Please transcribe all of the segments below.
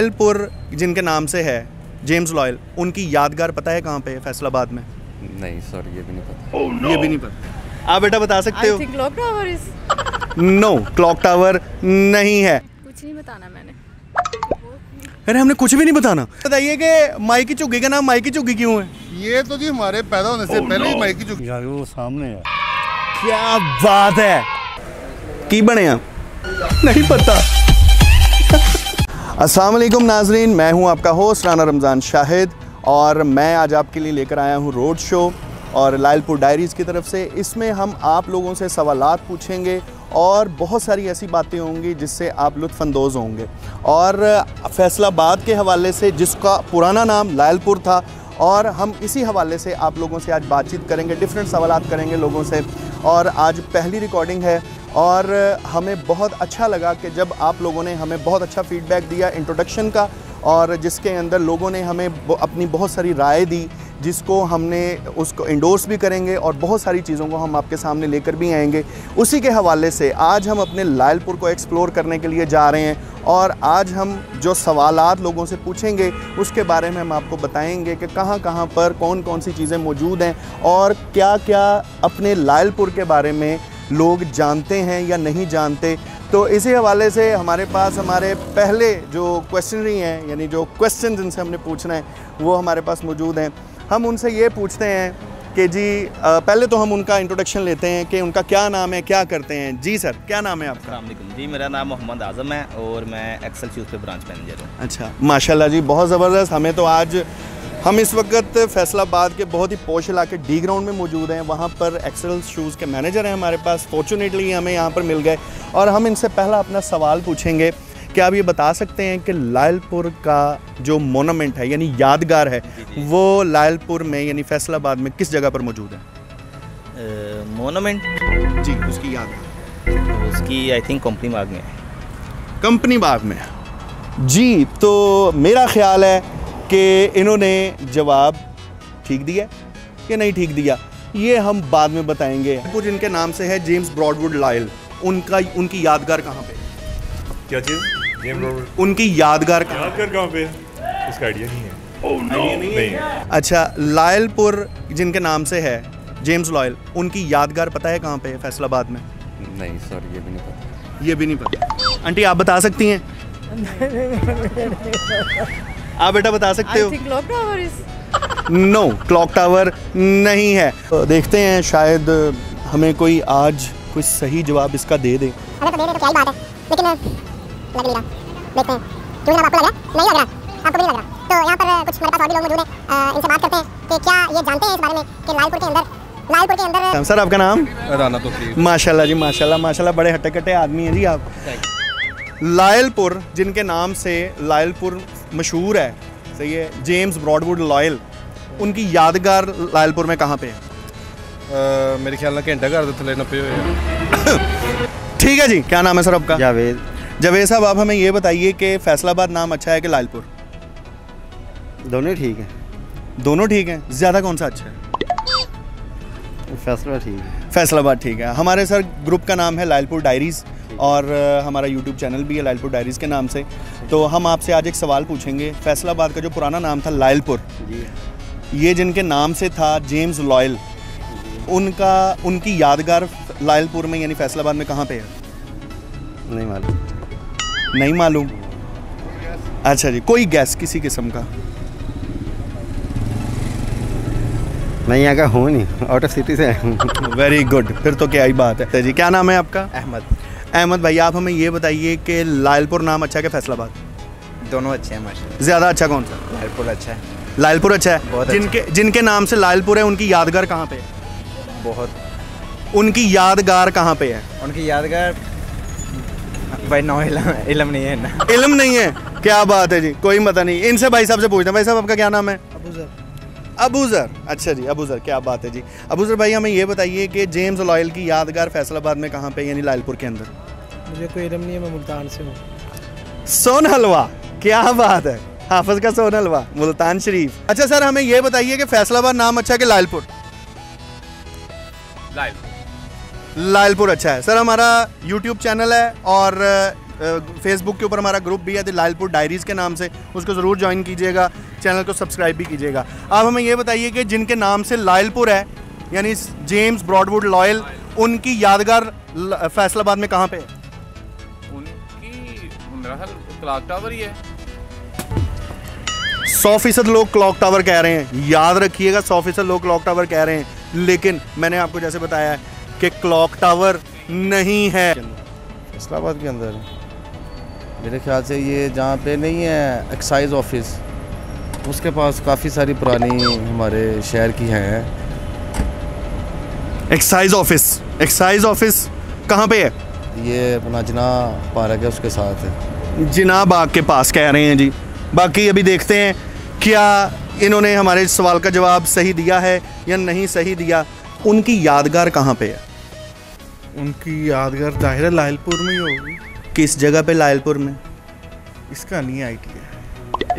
लायलपुर जिनके नाम से है जेम्स लॉयल उनकी यादगार पता है कहाँ पे फैसलाबाद में? नहीं सर ये भी नहीं पता। Oh, no. ये भी नहीं पता। आप बेटा बता सकते हो? Clock tower is no clock tower नहीं है। कुछ नहीं बताना मैंने। अरे हमने कुछ भी नहीं बताना। बताइए कि माई की झुग्गी का नाम माई की झुग्गी क्यों है? ये तो जी हमारे पैदा होने से oh, पहले ही माइक की चुकी यार वो सामने है। क्या बात है? की बने आप नहीं पता। वालेकुम नाजरीन, मैं हूँ आपका होस्ट राना रमज़ान शाहिद और मैं आज आपके लिए लेकर आया हूँ रोड शो और लालपुर डायरीज़ की तरफ़ से। इसमें हम आप लोगों से सवालात पूछेंगे और बहुत सारी ऐसी बातें होंगी जिससे आप लुफानंदोज़ होंगे। और फैसलाबाद के हवाले से, जिसका पुराना नाम लालपुर था, और हम इसी हवाले से आप लोगों से आज बातचीत करेंगे डिफरेंट सवालात करेंगे लोगों से। और आज पहली रिकॉर्डिंग है और हमें बहुत अच्छा लगा कि जब आप लोगों ने हमें बहुत अच्छा फीडबैक दिया इंट्रोडक्शन का, और जिसके अंदर लोगों ने हमें अपनी बहुत सारी राय दी, जिसको हमने, उसको इंडोर्स भी करेंगे और बहुत सारी चीज़ों को हम आपके सामने लेकर भी आएँगे। उसी के हवाले से आज हम अपने लालपुर को एक्सप्लोर करने के लिए जा रहे हैं, और आज हम जो सवालात लोगों से पूछेंगे, उसके बारे में हम आपको बताएँगे कि कहाँ कहाँ पर कौन कौन सी चीज़ें मौजूद हैं, और क्या क्या अपने लालपुर के बारे में लोग जानते हैं या नहीं जानते तो इसी हवाले से हमारे पास हमारे पहले जो क्वेश्चनरी हैं यानी जो क्वेश्चन जिनसे हमने पूछना है वो हमारे पास मौजूद हैं। हम उनसे ये पूछते हैं कि जी पहले तो हम उनका इंट्रोडक्शन लेते हैं कि उनका क्या नाम है क्या करते हैं। जी सर क्या नाम है आपका? अलैक्म जी मेरा नाम मोहम्मद आज़म है और मैं एक्सेल शूज़ पे ब्रांच मैनेजर हूँ। अच्छा माशाल्लाह जी बहुत ज़बरदस्त। हमें तो आज हम इस वक्त फैसलाबाद के बहुत ही पोश इलाके डी ग्राउंड में मौजूद हैं। वहाँ पर एक्सेल शूज़ के मैनेजर हैं हमारे पास। फॉर्चुनेटली हमें यहाँ पर मिल गए। और हम इनसे पहला अपना सवाल पूछेंगे क्या आप ये बता सकते हैं कि लायलपुर का जो मोनूमेंट है यानी यादगार है वो लायलपुर में यानी फैसलाबाद में किस जगह पर मौजूद है? मोनोमेंट जी उसकी याद उसकी आई थिंक कंपनी बाग में कंपनी बाग में जी तो मेरा ख्याल है कि इन्होंने जवाब ठीक दिया या नहीं ठीक दिया ये हम बाद में बताएँगे। कुछ इनके नाम से है जेम्स ब्रॉडवुड लायल उनका उनकी यादगार कहाँ पे? क्या चीज़? जेम रोड उनकी यादगार कहाँ याद कर कहाँ पे? है? उसका आइडिया नहीं है? नहीं। अच्छा लायलपुर जिनके नाम से है जेम्स लॉयल उनकी यादगार पता है कहाँ पे है फैसलाबाद में? नहीं सर ये भी नहीं पता। ये भी नहीं पता। आंटी आप बता सकती हैं? आप बेटा बता सकते हो? Think clock tower is no clock tower नहीं है। तो देखते हैं शायद हमें कोई आज कुछ सही जवाब इसका दे दे। अगर तो दे दे तो क्या ही बात है। लेकिन लग नहीं रहा देखते हैं। क्यों जनाब आपको लग रहा नहीं लग रहा। आपको भी नहीं लग रहा। तो यहाँ पर कुछ हमारे पास और भी लोग मौजूद हैं। इनसे बात करते हैं कि क्या ये जानते हैं इस बारे में कि लालपुर के अंदर लालपुर के अंदर सर आपका नाम? राना तो माशाल्लाह जी माशाल्लाह माशाल्लाह बड़े हट्टे कट्टे आदमी हैं जी आप। लायलपुर जिनके नाम से लायलपुर मशहूर है सही है जेम्स ब्रॉडवुड लॉयल उनकी यादगार लायलपुर में कहाँ पे है? मेरे ख्याल में घंटा घर तो थले नपे हुए ठीक है जी क्या नाम है सर आपका? जावेद। जावेद साहब आप हमें ये बताइए कि फैसलाबाद नाम अच्छा है कि लालपुर? दोनों ठीक है। दोनों ठीक हैं ज़्यादा कौन सा अच्छा है? फैसलाबाद ठीक है। फैसलाबाद ठीक है। हमारे सर ग्रुप का नाम है लालपुर डायरीज़ और हमारा यूट्यूब चैनल भी है लालपुर डायरीज़ के नाम से। तो हम आपसे आज एक सवाल पूछेंगे। फैसलाबाद का जो पुराना नाम था लालपुर जी। ये जिनके नाम से था जेम्स लॉयल उनका उनकी यादगार लालपुर में यानी फैसलाबाद में कहाँ पे है? नहीं मालूम। नहीं मालूम? अच्छा जी कोई गैस किसी किस्म का? मैं यहाँ का हूँ नहीं आउट ऑफ़ सिटी से। वेरी गुड फिर तो क्या ही बात है। जी क्या नाम है आपका? अहमद। अहमद भाई आप हमें ये बताइए कि लालपुर नाम अच्छा है कि फैसलाबाद? दोनों अच्छे हैं माशा ज़्यादा अच्छा कौन सा? लालपुर अच्छा है। लालपुर अच्छा है? बहुत जिनके अच्छा। जिनके जिनके नाम से लालपुर है उनकी यादगार कहाँ पे है? बहुत। उनकी यादगार कहाँ पे है? उनकी यादगार भाई नो इलम इलम नहीं है ना। इल्म नहीं है? क्या बात है जी कोई मता नहीं। इनसे भाई साहब से पूछते हैं। भाई साहब आपका क्या नाम है? अबूजर अच्छा जी अबूजर क्या बात है जी। अबूजर भाई हमें ये बताइए कि जेम्स लॉयल की यादगार फैसलाबाद में कहाँ पे यानी लालपुर के अंदर? मुझे कोई इलम नहीं है मैं मुल्तान से हूँ। सोन हलवा क्या बात है? हाफज का सोन हलवा मुल्तान शरीफ। अच्छा सर हमें ये बताइए कि फैसलाबाद नाम अच्छा है कि लालपुर? लालपुर। अच्छा है। सर हमारा यूट्यूब चैनल है और फेसबुक के ऊपर हमारा ग्रुप भी है द लालपुर डायरीज़ के नाम से। उसको ज़रूर ज्वाइन कीजिएगा चैनल को सब्सक्राइब भी कीजिएगा। आप हमें ये बताइए कि जिनके नाम से लालपुर है यानी जेम्स ब्रॉडवुड लॉयल उनकी यादगार फैसलाबाद में कहाँ पे है? उनकी मेरा ख्याल क्लॉक टावर ही है। सौ फ़ीसद लोग क्लॉक टावर कह रहे हैं। याद रखिएगा सौ फ़ीसद लोग क्लॉक टावर कह रहे हैं। लेकिन मैंने आपको जैसे बताया है कि क्लॉक टावर नहीं है। इस्लामाबाद के अंदर मेरे ख्याल से ये जहाँ पे नहीं है एक्साइज ऑफ़िस उसके पास काफ़ी सारी पुरानी हमारे शहर की हैं। एक्साइज ऑफ़िस एक्साइज ऑफ़िस कहाँ पे है? ये अपना जना पार्क है उसके साथ है। जिना बाग के पास कह रहे हैं जी। बाकी अभी देखते हैं क्या इन्होंने हमारे सवाल का जवाब सही दिया है या नहीं सही दिया। उनकी यादगार कहाँ पे है? उनकी यादगार ज़ाहिर है लालपुर में ही होगी। किस जगह पे लायलपुर में? इसका नहीं आइडिया।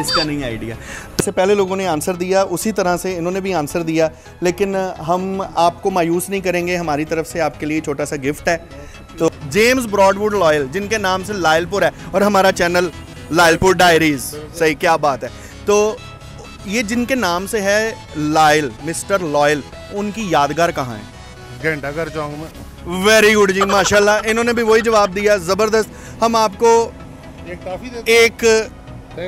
इसका नहीं आइडिया। इससे पहले लोगों ने आंसर दिया उसी तरह से इन्होंने भी आंसर दिया लेकिन हम आपको मायूस नहीं करेंगे हमारी तरफ़ से आपके लिए छोटा सा गिफ्ट है। तो जेम्स ब्रॉडवुड लॉयल जिनके नाम से लायलपुर है और हमारा चैनल लायलपुर डायरीज सही क्या बात है। तो ये जिनके नाम से है लायल मिस्टर लॉयल उनकी यादगार कहाँ है? घंटा घर चौक में। वेरी गुड जी माशाल्लाह। इन्होंने भी वही जवाब दिया ज़बरदस्त। हम आपको एक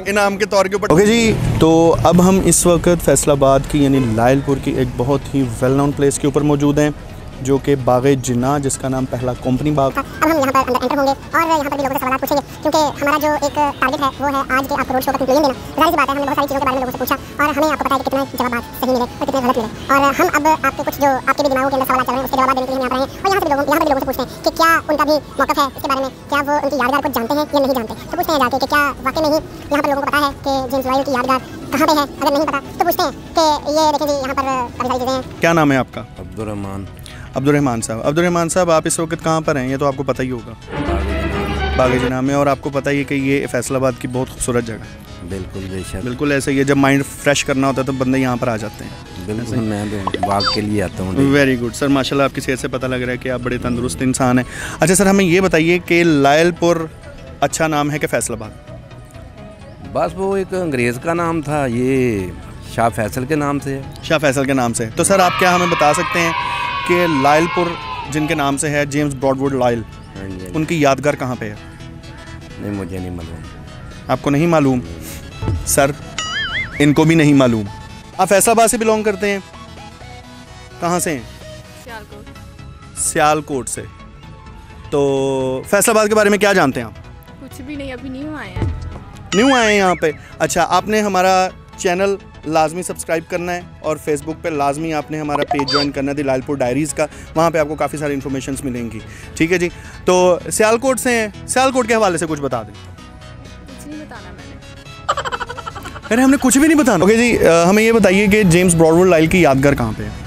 इनाम के तौर के ऊपर ओके जी तो अब हम इस वक्त फैसलाबाद की यानी लायलपुर की एक बहुत ही वेल नोन प्लेस के ऊपर मौजूद हैं। जो कि बाग जिन्ना जिसका नाम पहला कंपनी बाग। अब हम यहाँ पर अंदर एंटर होंगे और यहाँ पर भी लोगों से सवाल पूछेंगे क्योंकि हमारा जो एक टारगेट है वो है आज के आपको रोड शो का कंक्लूजन देना। ज़ाहिर सी बात है हमने बहुत सारी चीज़ों के बारे में लोगों से पूछा और हमें आपको पता है कि कितने जवाब सही मिले और कितने गलत मिले। और हम अब आपके कुछ जो आपके भी दिमागों के अंदर सवाल चल रहे हैं उसके जवाब देने के लिए हम यहाँ पर हैं। और यहाँ से लोगों यहाँ पर लोगों से पूछते हैं कि क्या उनका भी मौकफ है इसके बारे में क्या वो उनकी यादगार को जानते हैं या नहीं जानते? तो पूछते हैं जाके कि क्या वाकई में ही यहाँ पर लोगों को पता है कि जेम्स लॉयल की यादगार कहाँ पे है? अगर नहीं पता तो पूछते हैं कि ये देखें जी यहाँ पर सारी चीज़ें हैं। क्या नाम है आपका? अब्दुलरहमान अब्दुलरहमान साहब। अब्दुलरहमान साहब आप इस वक्त कहाँ पर हैं? ये तो आपको पता ही होगा। बागे जिन्ना में और आपको पता ही है कि ये फैसलाबाद की बहुत खूबसूरत जगह है। बिल्कुल बेशक। बिल्कुल ऐसे ही है जब माइंड फ्रेश करना होता है तो बंदे यहाँ पर आ जाते हैं। बिल्कुल मैं बाग के लिए आता हूँ वेरी गुड सर माशाल्लाह आपकी सेहत से पता लग रहा है कि आप बड़े तंदुरुस्त इंसान हैं। अच्छा सर हमें ये बताइए कि लायलपुर अच्छा नाम है कि फैसलाबाद? बस वो एक अंग्रेज़ का नाम था ये शाह फैसल के नाम से है। शाह फैसल के नाम से। तो सर आप क्या हमें बता सकते हैं कि लायलपुर जिनके नाम से है जेम्स ब्रॉडवुड लॉयल हाँ हाँ। उनकी यादगार कहाँ पे है? नहीं मुझे नहीं मालूम। आपको नहीं मालूम? सर इनको भी नहीं मालूम। आप फैसलाबाद से बिलोंग करते हैं? कहाँ से हैं? सियालकोट। सियालकोट से। तो फैसलाबाद के बारे में क्या जानते हैं आप? कुछ भी नहीं अभी न्यू आए हैं। न्यू आए हैं यहाँ पे। अच्छा आपने हमारा चैनल लाजमी सब्सक्राइब करना है और फेसबुक पर लाजमी आपने हमारा पेज ज्वाइन करना है दी लालपुर डायरीज़ का। वहाँ पर आपको काफ़ी सारी इन्फॉर्मेशन मिलेंगी। ठीक है जी? तो सियालकोट से हैं सियालकोट के हवाले से कुछ बता दें। अरे हमने कुछ भी नहीं बताना। ओके okay जी आ, हमें ये बताइए कि जेम्स ब्रॉडवुड लाइल की यादगार कहाँ पे है?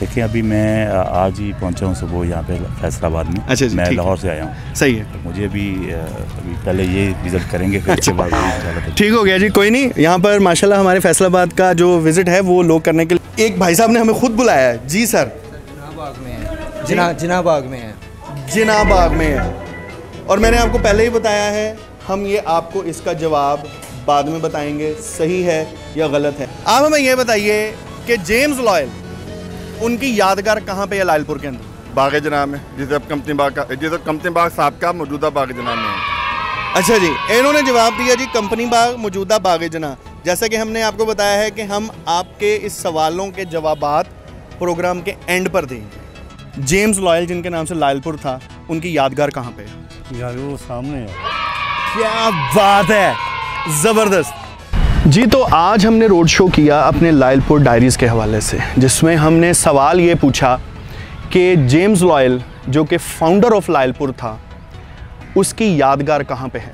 देखिए अभी मैं आज ही पहुँचा हूँ सुबह यहाँ पे फैसलाबाद में। अच्छा जी, मैं लाहौर से आया हूँ। सही है। तो मुझे भी अ, अभी पहले ये विज़िट करेंगे फिर उसके बाद ठीक हो गया जी कोई नहीं। यहाँ पर माशाल्लाह हमारे फैसलाबाद का जो विज़िट है वो लोग करने के लिए एक भाई साहब ने हमें खुद बुलाया है। जी सर। जिनाबाग में है। जिना जिना बाग में है। जिनाबाग में है। और मैंने आपको पहले ही बताया है हम ये आपको इसका जवाब बाद में बताएँगे सही है या गलत है। आप हमें यह बताइए कि जेम्स लॉयल उनकी यादगार कहाँ पे है लालपुर के अंदर? बाग जनाब में जिसे अब कंपनी बाग का जिसे कंपनी बाग साहब का मौजूदा बाग जनाब में है। अच्छा जी इन्होंने जवाब दिया जी कंपनी बाग मौजूदा बाग जना जैसा कि हमने आपको बताया है कि हम आपके इस सवालों के जवाब प्रोग्राम के एंड पर देंगे। जेम्स लॉयल जिनके नाम से लालपुर था उनकी यादगार कहाँ पे है? यार वो सामने है। क्या बात है! ज़बरदस्त। जी तो आज हमने रोड शो किया अपने लायलपुर डायरीज़ के हवाले से, जिसमें हमने सवाल ये पूछा कि जेम्स लॉयल, जो कि फाउंडर ऑफ़ लायलपुर था, उसकी यादगार कहाँ पे है?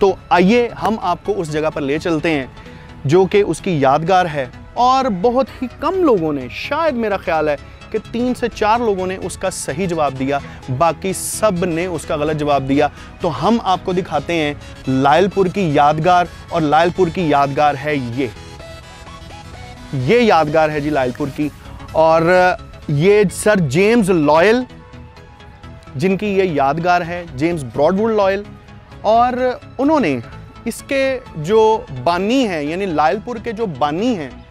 तो आइए हम आपको उस जगह पर ले चलते हैं, जो कि उसकी यादगार है, और बहुत ही कम लोगों ने, शायद मेरा ख्याल है कि तीन से चार लोगों ने उसका सही जवाब दिया, बाकी सबने उसका गलत जवाब दिया। तो हम आपको दिखाते हैं लायलपुर की यादगार और लायलपुर की यादगार है ये। ये यादगार है जी लायलपुर की। और ये सर जेम्स लॉयल, जिनकी ये यादगार है, जेम्स ब्रॉडवुड लॉयल। और उन्होंने इसके जो बानी हैं, यानी लालपुर के जो बानी हैं,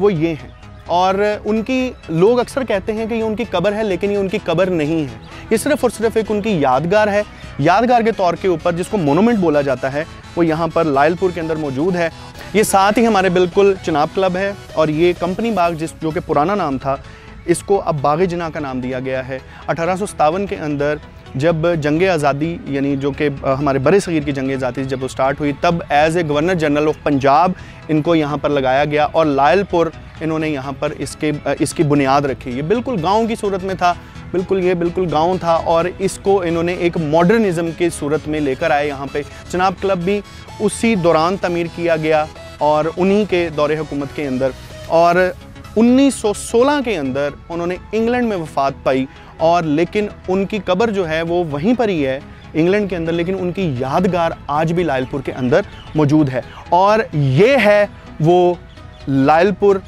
वो ये हैं। और उनकी, लोग अक्सर कहते हैं कि ये उनकी कब्र है, लेकिन ये उनकी कब्र नहीं है। ये सिर्फ़ और सिर्फ़ एक उनकी यादगार है। यादगार के तौर के ऊपर जिसको मोनूमेंट बोला जाता है, वो यहाँ पर लायलपुर के अंदर मौजूद है। ये साथ ही हमारे बिल्कुल चनाब क्लब है और ये कंपनी बाग जिस, जो कि पुराना नाम था, इसको अब बाग जना का नाम दिया गया है। अठारह सौ सतावन के अंदर जब जंग आज़ादी, यानी जो कि हमारे बड़े सग़ीर की जंग आज़ादी जब वो स्टार्ट हुई, तब as a governor general of Punjab इनको यहाँ पर लगाया गया और लायलपुर इन्होंने यहाँ पर इसके, इसकी बुनियाद रखी ये बिल्कुल गाँव की सूरत में था, बिल्कुल ये बिल्कुल गाँव था और इसको इन्होंने एक मॉडर्निज़म की सूरत में लेकर आए यहाँ पे। चनाब क्लब भी उसी दौरान तमीर किया गया और उन्हीं के दौरे हुकूमत के अंदर और 1916 के अंदर उन्होंने इंग्लैंड में वफात पाई और लेकिन उनकी कब्र जो है वो वहीं पर ही है, इंग्लैंड के अंदर, लेकिन उनकी यादगार आज भी लायलपुर के अंदर मौजूद है। और ये है वो लायलपुर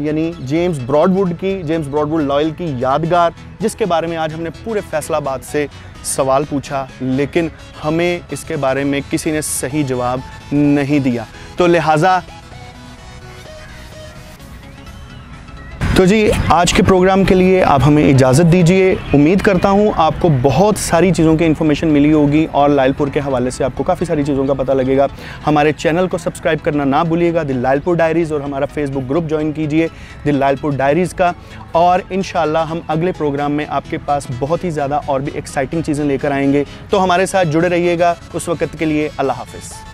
यानी जेम्स ब्रॉडवुड की, जेम्स ब्रॉडवुड लॉयल की यादगार, जिसके बारे में आज हमने पूरे फैसलाबाद से सवाल पूछा, लेकिन हमें इसके बारे में किसी ने सही जवाब नहीं दिया। तो लिहाजा तो जी, आज के प्रोग्राम के लिए आप हमें इजाज़त दीजिए। उम्मीद करता हूँ आपको बहुत सारी चीज़ों की इन्फॉर्मेशन मिली होगी और लालपुर के हवाले से आपको काफ़ी सारी चीज़ों का पता लगेगा। हमारे चैनल को सब्सक्राइब करना ना भूलिएगा। दिल लालपुर डायरीज़ और हमारा फेसबुक ग्रुप ज्वाइन कीजिए। दिल लालपुर डायरीज़ का। और इन हम अगले प्रोग्राम में आपके पास बहुत ही ज़्यादा और भी एक्साइटिंग चीज़ें लेकर आएँगे। तो हमारे साथ जुड़े रहिएगा। उस वक्त के लिए अल्लाह हाफिज़।